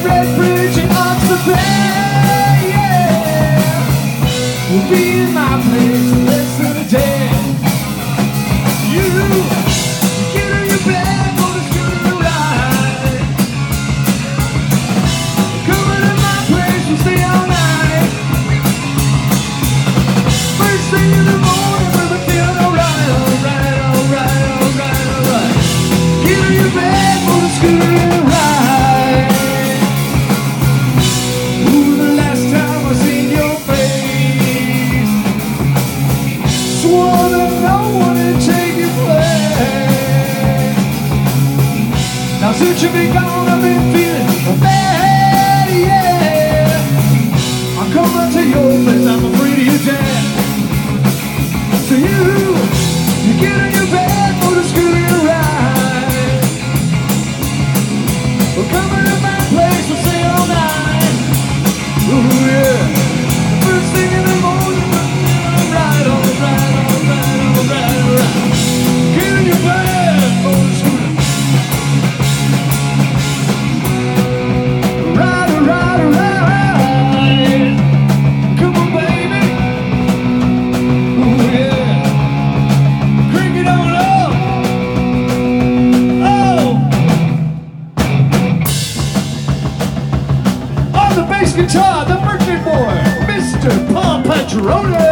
Red bridge and Oxford Bay, yeah. We'll be in my place in less than a day. You. swore that. Now since you've gone, I've guitar, the birthday boy, Mr. Paul Pedroni.